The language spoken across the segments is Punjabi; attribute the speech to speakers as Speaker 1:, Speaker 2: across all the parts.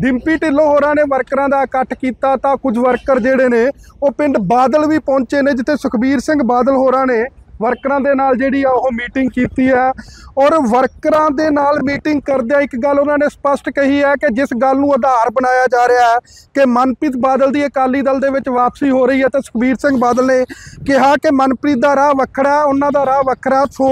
Speaker 1: ਡਿੰਪੀ ਢਿੱਲੋਂ ਹੋਰਾਂ ਨੇ ਵਰਕਰਾਂ ਦਾ ਇਕੱਠ ਕੀਤਾ ਤਾਂ ਕੁਝ ਵਰਕਰ ਜਿਹੜੇ ਨੇ ਉਹ ਪਿੰਡ ਬਾਦਲ ਵੀ ਪਹੁੰਚੇ ਨੇ, ਜਿੱਥੇ ਸੁਖਬੀਰ ਸਿੰਘ ਬਾਦਲ ਹੋਰਾਂ ਨੇ ਵਰਕਰਾਂ ਦੇ ਨਾਲ ਜਿਹੜੀ ਆ ਉਹ ਮੀਟਿੰਗ ਕੀਤੀ ਹੈ ਔਰ ਵਰਕਰਾਂ ਦੇ ਨਾਲ ਮੀਟਿੰਗ ਕਰਦਿਆਂ ਇੱਕ ਗੱਲ ਉਹਨਾਂ ਨੇ ਸਪਸ਼ਟ ਕਹੀ ਹੈ ਕਿ ਜਿਸ ਗੱਲ ਨੂੰ ਆਧਾਰ ਬਣਾਇਆ ਜਾ ਰਿਹਾ ਹੈ ਕਿ ਮਨਪ੍ਰੀਤ ਬਾਦਲ ਦੀ ਅਕਾਲੀ ਦਲ ਦੇ ਵਿੱਚ ਵਾਪਸੀ ਹੋ ਰਹੀ ਹੈ ਤਾਂ ਸੁਖਬੀਰ ਸਿੰਘ ਬਾਦਲ ਨੇ ਕਿਹਾ ਕਿ ਮਨਪ੍ਰੀਤ ਦਾ ਰਾਹ ਵੱਖਰਾ, ਉਹਨਾਂ ਦਾ ਰਾਹ ਵੱਖਰਾ, ਸੋ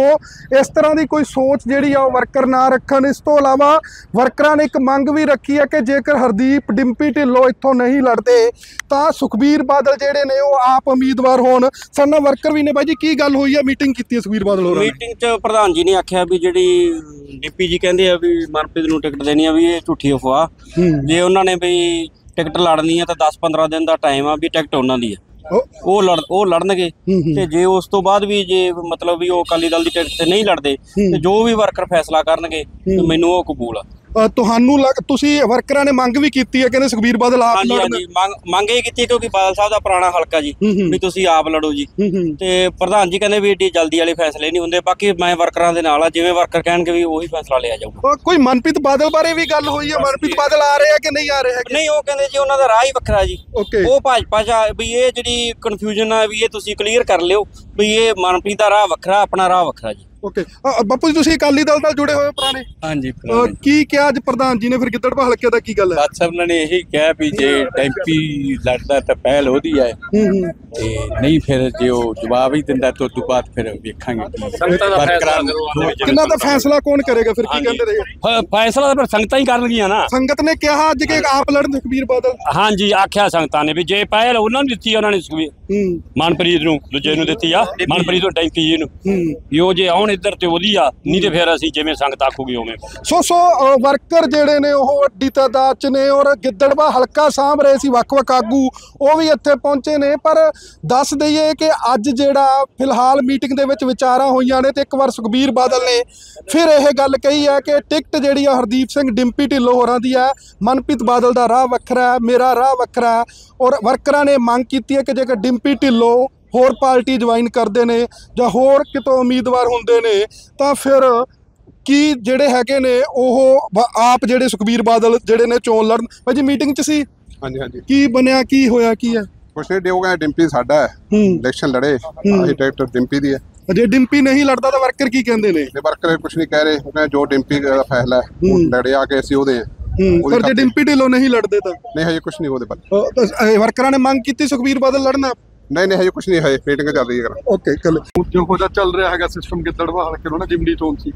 Speaker 1: ਇਸ ਤਰ੍ਹਾਂ ਦੀ ਕੋਈ ਸੋਚ ਜਿਹੜੀ ਆ ਉਹ ਵਰਕਰ ਨਾ ਰੱਖਣ। ਇਸ ਤੋਂ ਇਲਾਵਾ ਵਰਕਰਾਂ ਨੇ ਇੱਕ ਮੰਗ ਵੀ ਰੱਖੀ ਹੈ ਕਿ ਜੇਕਰ ਹਰਦੀਪ, ਡਿੰਪੀ ਢਿੱਲੋਂ ਇੱਥੋਂ ਨਹੀਂ ਲੜਦੇ, ਤਾਂ ਸੁਖਬੀਰ ਬਾਦਲ ਜਿਹੜੇ ਨੇ ਉਹ ਆਪ ਉਮੀਦਵਾਰ ਹੋਣ। ਸਾਡਾ ਵਰਕਰ ਵੀ ਨੇ ਬਾਈ ਜੀ, ਕੀ ਗੱਲ ਹੋਈ ਹੈ ਮੀਟਿੰਗ ਕੀਤੀ ਹੈ ਸੁਖਬੀਰ ਬਾਦਲ ਹੋਰਾਂ ਨੇ?
Speaker 2: ਮੀਟਿੰਗ 'ਚ ਪ੍ਰਧਾਨ ਜੀ ਨੇ ਆਖਿਆ ਵੀ ਜਿਹੜੀ ਡੀਪੀ ਜੀ ਕਹਿੰਦੇ ਆ ਵੀ ਮਨਪ੍ਰੀਤ ਨੂੰ ਟਿਕਟ ਦੇਣੀ ਆ ਵੀ ਇਹ ਝੂਠੀ ਅਫਵਾਹ। ਜੇ ਉਹਨਾਂ ਨੇ ਵੀ ਟਿਕਟ ਲੜਨੀ ਆ ਤਾਂ 10-15 ਦਿਨ ਦਾ ਟਾਈਮ ਆ ਵੀ ਟਿਕਟ ਉਹਨਾਂ ਦੀ ਆ।
Speaker 1: ਉਹ-
Speaker 2: ਲੜ ਉਹ ਲੜਨਗੇ। ਤੇ ਜੇ ਉਸ ਤੋਂ ਬਾਅਦ ਵੀ ਜੇ ਮਤਲਬ ਵੀ ਉਹ ਅਕਾਲੀ ਦਲ ਦੀ ਟਿਕਟ ਤੇ ਨਹੀਂ ਲੜਦੇ ਤੇ ਜੋ ਵੀ ਵਰਕਰ ਫੈਸਲਾ ਕਰਨਗੇ ਤੇ ਮੈਨੂੰ ਉਹ ਕਬੂਲ ਆ।
Speaker 1: ਤੁਹਾਨੂੰ ਲੱਗ- ਤੁਸੀਂ ਵਰਕਰਾਂ ਨੇ ਮੰਗ ਵੀ ਕੀਤੀ ਹੈ ਕਹਿੰਦੇ ਸੁਖਬੀਰ ਬਾਦਲ ਆਪ
Speaker 2: ਹਾਂਜੀ
Speaker 1: ਲੜਨ
Speaker 2: ਹਾਂਜੀ ਮੰਗ ਮੰਗ ਇਹ ਕੀਤੀ ਕਿਉਂਕਿ ਬਾਦਲ ਸਾਹਿਬ ਦਾ ਪੁਰਾਣਾ ਹਲਕਾ ਜੀ
Speaker 1: ਹੂੰ ਹੂੰ।
Speaker 2: ਵੀ ਤੁਸੀਂ ਆਪ ਲੜੋ ਜੀ।
Speaker 1: ਹੂੰ ਹੂੰ।
Speaker 2: ਤੇ ਪ੍ਰਧਾਨ ਜੀ ਕਹਿੰਦੇ ਵੀ ਏਡੀ ਜਲਦੀ ਵਾਲੇ ਫੈਸਲੇ ਨਹੀਂ ਹੁੰਦੇ ਬਾਕੀ ਮੈਂ ਵਰਕਰਾਂ ਦੇ ਨਾਲ ਆ ਜਿਵੇਂ ਵਰਕਰ ਕਹਿਣਗੇ ਵੀ ਉਹੀ ਫੈਸਲਾ ਲਿਆ ਜਾਊਗਾ।
Speaker 1: ਉਹ ਕੋਈ ਮਨਪ੍ਰੀਤ ਬਾਦਲ ਬਾਰੇ ਵੀ ਗੱਲ ਹੋਈ ਹੈ? ਮਨਪ੍ਰੀਤ ਬਾਦਲ ਆ ਰਹੇ ਕਿ ਨਹੀਂ ਆ ਰਹੇ
Speaker 2: ਨਹੀਂ ਉਹ ਕਹਿੰਦੇ ਜੀ ਉਹਨਾਂ ਦਾ ਰਾਹ ਹੀ ਵੱਖਰਾ ਜੀ।
Speaker 1: ਓਕੇ।
Speaker 2: ਉਹ ਭਾਜਪਾ ਚ ਆ- ਵੀ ਇਹ ਜਿਹੜੀ ਕਨਫਿਊਜ਼ਨ ਆ ਵੀ ਇਹ ਤੁਸੀਂ ਕਲੀਅਰ ਕਰ ਲਿਓ ਵੀ ਇਹ ਮਨਪ੍ਰੀਤ ਦਾ ਰਾਹ ਵੱਖਰਾ ਆਪਣਾ ਰਾਹ ਵੱਖਰਾ ਜੀ।
Speaker 1: ਓਕੇ ਬਾਪੂ ਜੀ ਤੁਸੀਂ ਅਕਾਲੀ ਦਲ ਨਾਲ ਜੁੜੇ ਹੋਏ ਹੋ ਪੁਰਾਣੇ?
Speaker 3: ਹਾਂਜੀ
Speaker 1: ਅ, ਕੀ ਕਿਹਾ ਅੱਜ ਪ੍ਰਧਾਨ ਜੀ ਨੇ? ਫਿਰ ਗਿੱਦੜਪਾ ਹਲਕੇ ਦਾ ਕੀ ਗੱਲ ਹੈ?
Speaker 3: ਬਾਦ ਸਾਹਿਬ ਨੇ ਇਹੀ ਕਿਹਾ ਵੀ ਜੇ ਟੈਂਪੀ ਲੜਦਾ ਤਾਂ ਪਹਿਲ ਉਹਦੀ ਹੈ।
Speaker 1: ਹੂੰ ਹੂੰ।
Speaker 3: ਤੇ ਨਹੀਂ ਫਿਰ ਜੇ ਉਹ ਜਵਾਬ ਹੀ ਦਿੰਦਾ ਤਾਂ ਉਦੋਂ ਬਾਅਦ ਫਿਰ ਵੇਖਾਂਗੇ
Speaker 1: ਕਿੰਨਾ ਦਾ ਫੈਸਲਾ ਕੌਣ ਕਰੇਗਾ ਫਿਰ? ਕੀ ਕਹਿੰਦੇ ਰਹੇ?
Speaker 3: ਫੈਸਲਾ ਤਾਂ ਫਿਰ ਸੰਗਤਾਂ ਹੀ ਕਰਨਗੀਆਂ ਨਾ।
Speaker 1: ਸੰਗਤ ਨੇ ਕਿਹਾ ਅੱਜ ਕਿ ਆਪ ਲੜਨ ਸੁਖਬੀਰ ਬਾਦਲ।
Speaker 3: ਹਾਂਜੀ ਆਖਿਆ ਸੰਗਤਾਂ ਨੇ ਵੀ ਜੇ ਪਹਿਲ ਉਹਨਾਂ ਨੂੰ ਦਿੱਤੀ ਉਹਨਾਂ ਨੇ ਸੁਖਬੀਰ-
Speaker 1: ਹੂੰ।
Speaker 3: ਮਨਪ੍ਰੀਤ ਨੂੰ ਦੂਜੇ ਨੂੰ ਦਿੱਤੀ ਆ ਮਨਪ੍ਰੀਤ ਨੂੰ ਟੈਂਕੀ ਜੀ ਨੂੰ।
Speaker 1: ਹੂੰ।
Speaker 3: ਵੀ ਉਹ ਜੇ ਆਉਣ ਇੱਧਰ ਤੇ ਉਹਦੀ ਆ, ਨਹੀਂ ਤੇ ਫਿਰ ਅਸੀਂ ਜਿਵੇਂ ਸੰਗਤ ਆਖੂਗੀ ਉਵੇਂ
Speaker 1: ਸੋ ਸੋ ਵਰਕਰ ਜਿਹੜੇ ਨੇ ਉਹ ਵੱਡੀ ਤਾਦਾਦ ਚ ਨੇ ਔਰ ਗਿੱਦੜਵਾ ਹਲਕਾ ਸਾਂਭ ਰਹੇ ਸੀ ਵੱਖ-ਵੱਖ ਆਗੂ ਉਹ ਵੀ ਇੱਥੇ ਪਹੁੰਚੇ ਨੇ। ਪਰ ਦੱਸ ਦਈਏ ਕਿ ਅੱਜ ਜਿਹੜਾ ਫਿਲਹਾਲ ਮੀਟਿੰਗ ਦੇ ਵਿੱਚ ਵਿਚਾਰਾਂ ਹੋਈਆਂ ਨੇ ਤੇ ਇੱਕ ਵਾਰ ਸੁਖਬੀਰ ਬਾਦਲ ਨੇ ਫਿਰ ਇਹ ਗੱਲ ਕਹੀ ਹੈ ਕਿ ਟਿਕਟ ਜਿਹੜੀ ਆ ਹਰਦੀਪ ਸਿੰਘ ਡਿੰਪੀ ਢਿੱਲੋਂ ਹੋਰਾਂ ਦੀ ਹੈ, ਮਨਪ੍ਰੀਤ ਬਾਦਲ ਦਾ ਰਾਹ ਵੱਖਰਾ ਹੈ, ਮੇਰਾ ਰਾਹ ਵੱਖਰਾ ਹੈ ਔਰ ਵਰਕਰਾਂ ਨੇ ਮੰਗ ਕੀਤੀ ਹੈ ਕਿ ਜੇਕਰ ਡਿੰਪੀ ਢਿੱਲੋਂ ਹੋਰ ਪਾਰਟੀ ਜੁਆਇਨ ਕਰਦੇ ਨੇ ਜਾਂ ਹੋਰ ਕਿਤੋਂ ਉਮੀਦਵਾਰ ਹੁੰਦੇ ਨੇ ਤਾਂ ਫਿਰ ਕੀ ਜਿਹੜੇ ਹੈਗੇ ਨੇ ਉਹ ਆਪ ਜਿਹੜੇ ਸੁਖਬੀਰ ਬਾਦਲ ਜਿਹੜੇ ਨੇ ਚੋਣ ਲੜਨ ਭਾਈ ਜੀ ਮੀਟਿੰਗ 'ਚ ਸੀ?
Speaker 4: ਹਾਂਜੀ ਹਾਂਜੀ।
Speaker 1: ਕੀ ਬਣਿਆ ਕੀ ਹੋਇਆ ਕੀ ਹੈ?
Speaker 4: ਕੁਛ ਨਹੀਂ ਦਿਓਗਾ ਡਿੰਪੀ ਸਾਡਾ ਹੈ। ਇਲੈਕਸ਼ਨ ਲੜੇ ਅਸੀਂ ਟਿਕਟ ਡਿੰਪੀ ਦੀ ਹੈ।
Speaker 1: ਜੇ ਡਿੰਪੀ ਨਹੀਂ ਲੜਦਾ ਤਾਂ ਵਰਕਰ ਕੀ ਕਹਿੰਦੇ ਨੇ?
Speaker 4: ਤੇ ਵਰਕਰ ਕੁਛ ਨਹੀਂ ਕਹਿ ਰਹੇ ਉਹਨੇ ਜੋ ਡਿੰਪੀ ਦਾ ਫੈਸਲਾ ਹੈ ਉਹ। ਲੜਿਆ ਕੇ ਅਸੀਂ ਉਹਦੇ।
Speaker 1: ਪਰ ਜੇ ਡਿੰਪੀ ਢਿੱਲੋਂ ਨਹੀਂ ਲੜਦੇ ਤਾਂ?
Speaker 4: ਨਹੀਂ ਹਜੇ ਕੁਛ ਨਹੀਂ ਉਹਦੇ
Speaker 1: ਇਹ ਵਰਕਰਾਂ ਨੇ ਮੰਗ ਕੀਤੀ ਸੁਖਬੀਰ ਬਾਦਲ ਲੜਨਾ?
Speaker 4: ਨਹੀਂ ਨਹੀਂ ਹਜੇ ਕੁਛ ਨਹੀਂ ਹਜੇ ਮੀਟਿੰਗ ਚੱਲ ਰਹੀ ਹੈ।
Speaker 1: ਓਕੇ ਕੱਲ ਜੋ ਹੋਦਾ ਚੱਲ ਰਿਹਾ ਹੈਗਾ ਸਿਸਟਮ ਗਿੱਦੜਵਾ ਹਲਕੇ ਨੂੰ ਨਾ ਜਿਮਨੀ ਚੋਣ ਸੀ।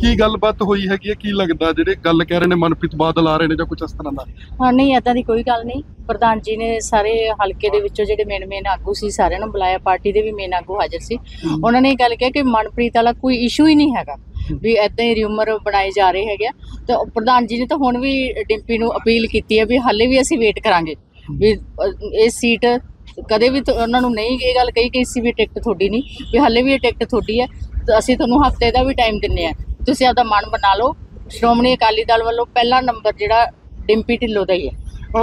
Speaker 1: ਕੀ ਗੱਲਬਾਤ ਹੋਈ ਹੈਗੀ ਹੈ? ਕੀ ਲੱਗਦਾ ਜਿਹੜੇ ਗੱਲ ਕਹਿ ਰਹੇ ਨੇ ਮਨਪ੍ਰੀਤ ਬਾਦਲ ਆ ਰਹੇ ਨੇ ਜਾਂ ਕੁਝ ਇਸ ਤਰ੍ਹਾਂ ਦਾ?
Speaker 5: ਹਾਂ ਨਹੀਂ ਏਦਾਂ ਦੀ ਕੋਈ ਗੱਲ ਨਹੀਂ। ਪ੍ਰਧਾਨ ਜੀ ਨੇ ਸਾਰੇ ਹਲਕੇ ਦੇ ਵਿੱਚੋਂ ਜਿਹੜੇ ਮੇਨ ਮੇਨ ਆਗੂ ਸੀ ਸਾਰਿਆਂ ਨੂੰ ਬੁਲਾਇਆ। ਪਾਰਟੀ ਦੇ ਵੀ ਮੇਨ ਆਗੂ ਹਾਜ਼ਰ ਸੀ। ਉਹਨਾਂ ਨੇ ਇਹ ਗੱਲ ਕਿਹਾ ਕਿ ਮਨਪ੍ਰੀਤ ਵਾਲਾ ਕੋਈ ਇਸ਼ੂ ਹੀ ਨਹੀਂ ਹੈਗਾ ਵੀ ਏਦਾਂ ਹੀ ਰਿਊਮਰ ਬਣਾਏ ਜਾ ਰਹੇ ਹੈਗੇ। ਤੇ ਪ੍ਰਧਾਨ ਜੀ ਨੇ ਤਾਂ ਹੁਣ ਵੀ ਡਿੰਪੀ ਨੂੰ ਅਪੀਲ ਕੀਤੀ ਹੈ ਵੀ ਹਾਲੇ ਵੀ ਅਸੀਂ ਵੇਟ ਕਰਾਂਗੇ। ਵੀ ਇਹ ਸੀਟ ਕਦੇ ਵੀ ਉਹਨਾਂ ਨੂੰ ਨਹੀਂ ਇਹ ਗੱਲ ਕਹੀ ਕਿ ਸੀ ਵੀ ਟਿਕਟ ਤੁਹਾਡੀ ਨਹੀਂ, ਵੀ ਹਾਲੇ ਵੀ ਇਹ ਟਿਕਟ ਤੁਹਾਡੀ ਹੈ ਅਸੀਂ ਤੁਹਾਨੂੰ ਹਫ਼ਤੇ ਦਾ ਵੀ ਟਾਈਮ ਦਿੰਨੇ ਆ ਤੁਸੀਂ ਆਪਦਾ ਮਨ ਬਣਾ ਲਓ। ਸ਼੍ਰੋਮਣੀ ਅਕਾਲੀ ਦਲ ਵੱਲੋਂ ਪਹਿਲਾ ਨੰਬਰ ਜਿਹੜਾ ਡਿੰਪੀ ਢਿੱਲੋਂ ਦਾ ਹੀ ਹੈ।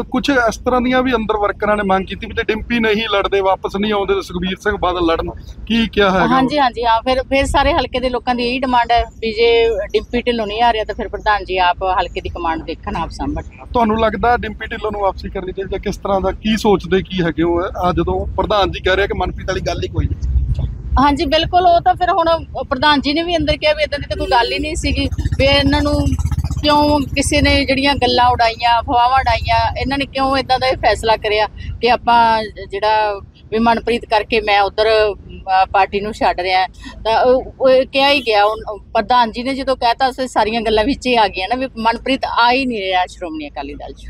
Speaker 1: ਕੁਝ ਇਸ ਤਰ੍ਹਾਂ ਦੀਆਂ ਵੀ ਅੰਦਰ ਵਰਕਰਾਂ ਨੇ ਮੰਗ ਕੀਤੀ ਵੀ ਜੇ ਡਿੰਪੀ ਨਹੀਂ ਲੜਦੇ ਵਾਪਸ ਨਹੀਂ ਆਉਂਦੇ ਤਾਂ ਸੁਖਬੀਰ ਸਿੰਘ ਬਾਦਲ ਲੜਨ। ਕੀ ਕਿਹਾ ਹੈਗਾ
Speaker 5: ਹਾਂਜੀ ਹਾਂਜੀ ਹਾਂ ਫਿਰ ਫਿਰ ਸਾਰੇ ਹਲਕੇ ਦੇ ਲੋਕਾਂ ਦੀ ਇਹੀ ਡਿਮਾਂਡ ਹੈ ਵੀ ਜੇ ਡਿੰਪੀ ਢਿੱਲੋਂ ਨਹੀਂ ਆ ਰਿਹਾ ਤਾਂ ਫਿਰ ਪ੍ਰਧਾਨ ਜੀ ਆਪ ਹਲਕੇ ਦੀ ਕਮਾਂਡ ਦੇਖਣ ਆਪ ਸੰਭਟ
Speaker 1: ਤੁਹਾਨੂੰ ਲੱਗਦਾ ਡਿੰਪੀ ਢਿੱਲੋਂ ਨੂੰ ਵਾਪਸੀ ਕਰਨੀ ਚਾਹੀਦੀ ਹੈ ਕਿਸ ਤਰ੍ਹਾਂ ਦਾ ਕੀ ਸੋਚਦੇ ਕੀ ਹੈਗੇ ਹੋ ਆ ਜਦੋਂ ਪ੍ਰਧਾਨ ਜੀ ਕਹਿ ਰਿਹਾ ਕਿ ਮਨਪ੍ਰੀਤ ਵਾਲੀ ਗੱਲ ਹੀ ਕੋਈ ਨਹੀਂ।
Speaker 5: ਹਾਂਜੀ ਬਿਲਕੁਲ ਉਹ ਤਾਂ ਫਿਰ ਹੁਣ ਪ੍ਰਧਾਨ ਜੀ ਨੇ ਵੀ ਅੰਦਰ ਕਿਹਾ ਵੀ ਇਦਾਂ ਦੀ ਤਾਂ ਕੋਈ ਗੱਲ ਹੀ ਨਹੀਂ ਸੀਗੀ ਵੀ ਇਹਨਾਂ ਨੂੰ ਕਿਉਂ ਕਿਸੇ ਨੇ ਜਿਹੜੀਆਂ ਗੱਲਾਂ ਉਡਾਈਆਂ, ਅਫਵਾਹਾਂ ਉਡਾਈਆਂ, ਇਹਨਾਂ ਨੇ ਕਿਉਂ ਇਦਾਂ ਦਾ ਇਹ ਫੈਸਲਾ ਕਰਿਆ ਕਿ ਆਪਾਂ ਜਿਹੜਾ ਵੀ ਮਨਪ੍ਰੀਤ ਕਰਕੇ ਮੈਂ ਉਧਰ ਪਾਰਟੀ ਨੂੰ ਛੱਡ ਰਿਹਾ ਤਾਂ ਉਹ ਕਿਹਾ ਹੀ ਗਿਆ ਪ੍ਰਧਾਨ ਜੀ ਨੇ ਜਦੋਂ ਕਹਿਤਾ ਸੇ ਸਾਰੀਆਂ ਗੱਲਾਂ ਵਿੱਚ ਹੀ ਆ ਗਈਆਂ ਨਾ, ਵੀ ਮਨਪ੍ਰੀਤ ਆ ਹੀ ਨਹੀਂ ਰਿਹਾ, ਸ਼੍ਰੋਮਣੀ ਅਕਾਲੀ ਦਲ 'ਚ।